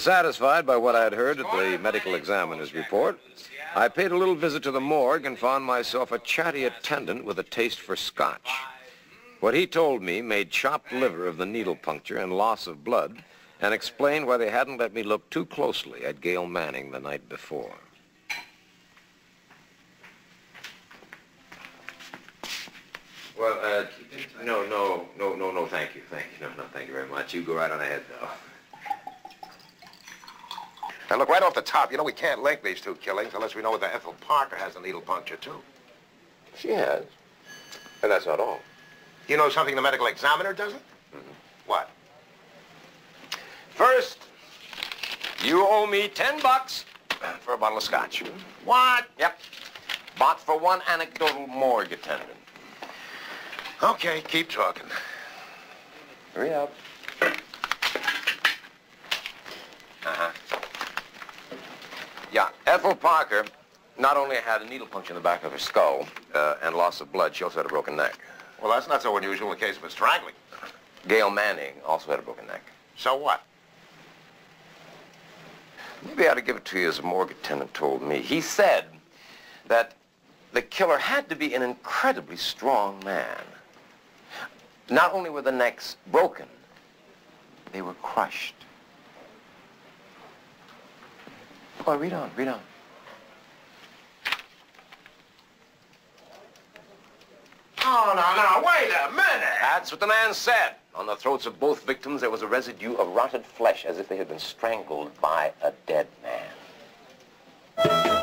Satisfied by what I had heard at the medical examiner's report, I paid a little visit to the morgue and found myself a chatty attendant with a taste for scotch. What he told me made chopped liver of the needle puncture and loss of blood and explained why they hadn't let me look too closely at Gail Manning the night before. Well, uh, no, no, no, no, no, thank you, thank you. No, no, thank you very much. You go right on ahead, though. Now, look, right off the top, you know we can't link these two killings unless we know whether Ethel Parker has a needle puncture, too. She has. And that's not all. You know something the medical examiner doesn't? Mm-hmm. What? First, you owe me ten bucks For a bottle of scotch. What? Yep. Bought for one anecdotal morgue attendant. Okay, keep talking. Hurry up. Uh-huh. Yeah, Ethel Parker not only had a needle puncture in the back of her skull uh, and loss of blood, she also had a broken neck. Well, that's not so unusual in the case of a strangling. Gail Manning also had a broken neck. So what? Maybe I ought to give it to you as a morgue attendant told me. He said that the killer had to be an incredibly strong man. Not only were the necks broken, they were crushed. Oh, read on, read on. Oh, no, no, wait a minute. That's what the man said. On the throats of both victims, there was a residue of rotted flesh, as if they had been strangled by a dead man.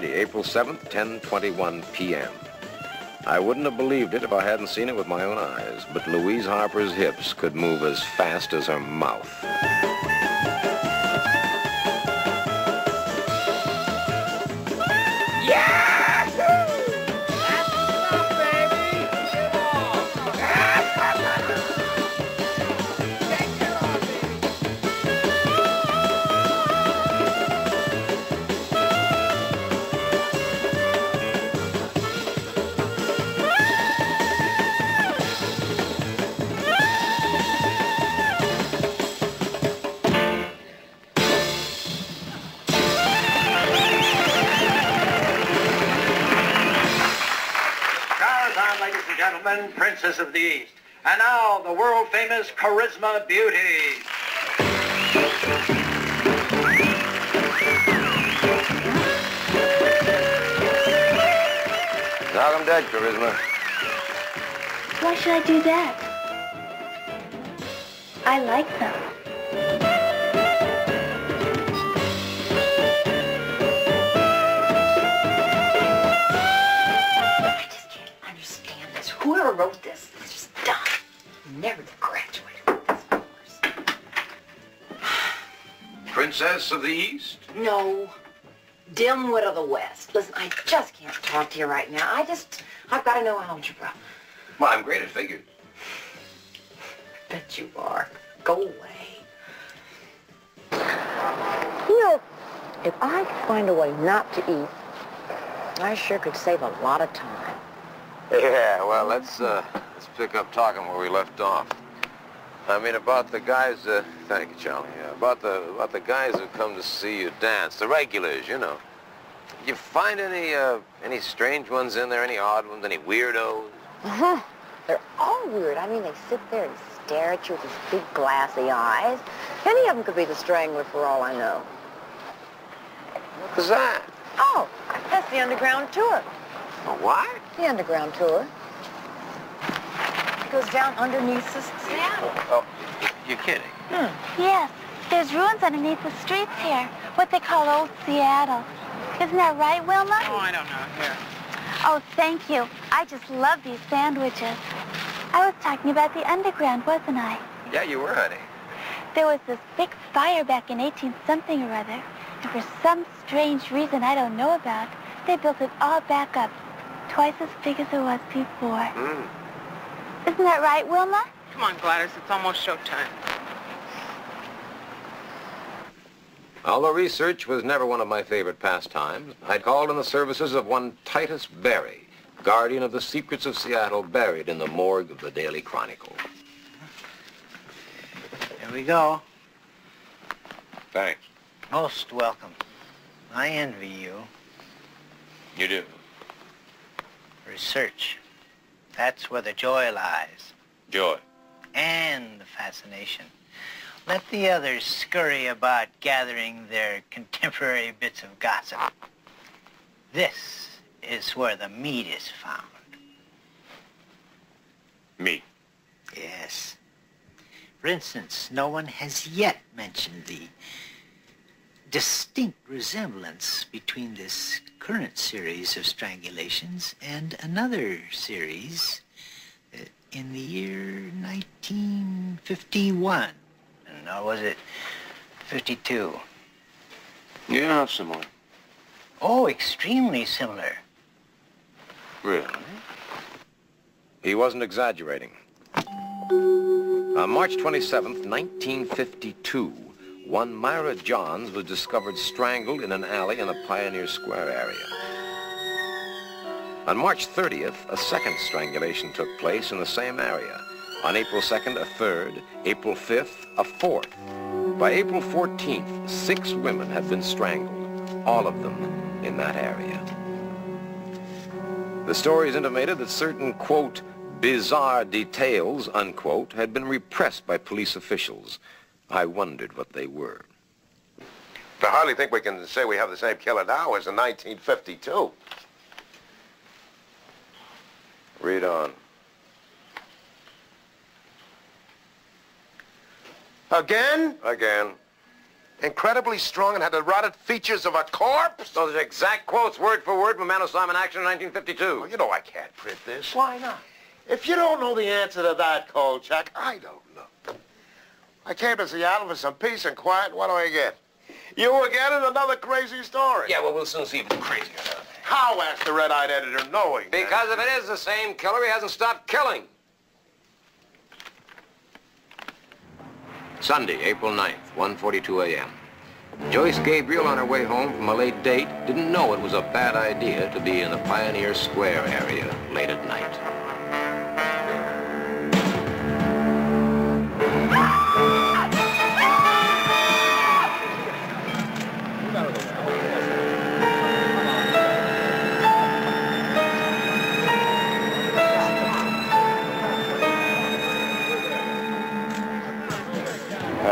Friday, April 7th, 10:21 p.m. I wouldn't have believed it if I hadn't seen it with my own eyes, but Louise Harper's hips could move as fast as her mouth. Ladies gentlemen, Princess of the East. And now, the world-famous Charisma Beauty. Knock 'em dead, Charisma. Why should I do that? I like them. Just dumb. Never graduated with this course. Princess of the East? No. Dimwit of the West. Listen, I just can't talk to you right now. I just, I've got to know algebra. Well, I'm great at figures. Bet you are. Go away. You know, if I could find a way not to eat, I sure could save a lot of time. Yeah, well, let's, uh, let's pick up talking where we left off. I mean, about the guys, uh, thank you, Charlie, yeah, about the, about the guys who come to see you dance, the regulars, you know. You find any, uh, any strange ones in there, any odd ones, any weirdos? Uh-huh. They're all weird. I mean, they sit there and stare at you with these big glassy eyes. Any of them could be the strangler for all I know. What was that? Oh, that's the underground tour. A what? The underground tour. Goes down underneath the Seattle. Oh, you're kidding. Hmm. Yes, there's ruins underneath the streets here, what they call Old Seattle. Isn't that right, Wilma? Oh, I don't know. Here. Oh, thank you. I just love these sandwiches. I was talking about the underground, wasn't I? Yeah, you were, honey. There was this big fire back in 18-something or other, and for some strange reason I don't know about, they built it all back up, twice as big as it was before. Mm. Isn't that right, Wilma? Come on, Gladys. It's almost showtime. Although research was never one of my favorite pastimes, I'd called in the services of one Titus Berry, guardian of the secrets of Seattle buried in the morgue of the Daily Chronicle. Here we go. Thanks. Most welcome. I envy you. You do? Research. That's where the joy lies. Joy. And the fascination. Let the others scurry about gathering their contemporary bits of gossip. This is where the meat is found. Me. Yes. For instance, no one has yet mentioned the distinct resemblance between this current series of strangulations and another series uh, in the year 1951. Or was it 52? Yeah, similar. Oh, extremely similar. Really? He wasn't exaggerating. On March 27th, 1952, one Myra Johns was discovered strangled in an alley in the Pioneer Square area. On March 30th, a second strangulation took place in the same area. On April 2nd, a third. April 5th, a fourth. By April 14th, six women had been strangled, all of them in that area. The stories intimated that certain, quote, bizarre details, unquote, had been repressed by police officials. I wondered what they were. I hardly think we can say we have the same killer now as in 1952. Read on. Again? Again. Incredibly strong and had the rotted features of a corpse? Those are exact quotes, word for word, from Man of Simon Action in 1952. Well, you know I can't print this. Why not? If you don't know the answer to that, Kolchak, I don't know. I came to Seattle for some peace and quiet. What do I get? You again and another crazy story. Yeah, well, we'll soon see if it's crazy or not. How asked the red-eyed editor knowing that? Because if it is the same killer, he hasn't stopped killing. Sunday, April 9th, 1.42 a.m. Joyce Gabriel, on her way home from a late date, didn't know it was a bad idea to be in the Pioneer Square area late at night.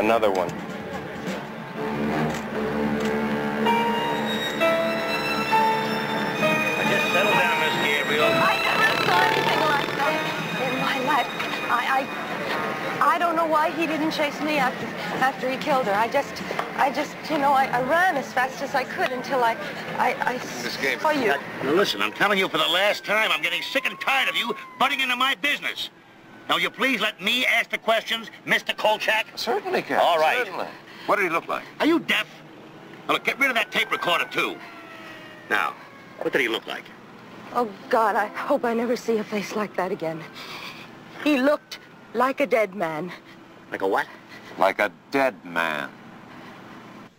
Another one. Just settle down, Miss Gabriel. I never saw anything like that in my life. I, I, I don't know why he didn't chase me after, after he killed her. I just, I just, you know, I, I ran as fast as I could until I, I, I Miss Gabriel. saw you. Now listen, I'm telling you for the last time, I'm getting sick and tired of you butting into my business. Now, will you please let me ask the questions, Mr. Kolchak? Certainly, Captain. All right. Certainly. What did he look like? Are you deaf? Now, look, get rid of that tape recorder, too. Now, what did he look like? Oh, God, I hope I never see a face like that again. He looked like a dead man. Like a what? Like a dead man.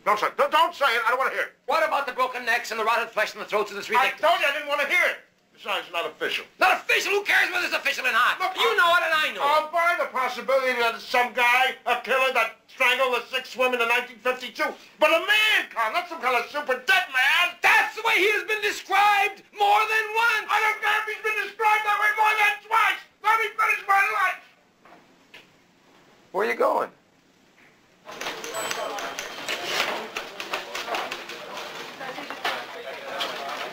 Don't say, don't, don't say it. I don't want to hear it. What about the broken necks and the rotted flesh in the throats of the three I told you I didn't want to hear it. Besides, it's not official. Not official. Who cares whether it's official or not? Look, you I'm- know it and I know it. I'll buy the possibility that it's some guy, a killer that strangled the six women in 1952. But a man, Carl, not some kind of super dead man. That's the way he has been described more than once. I don't care if he's been described that way more than twice. Let me finish my life. Where are you going?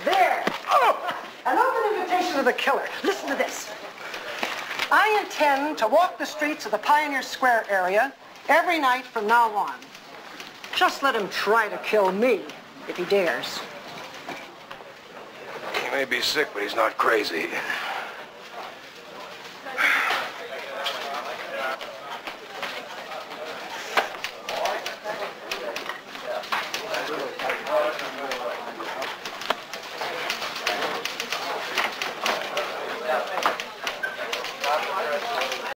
There. Oh, an open invitation to the killer. Listen to this. I intend to walk the streets of the Pioneer Square area every night from now on. Just let him try to kill me if he dares. He may be sick, but he's not crazy.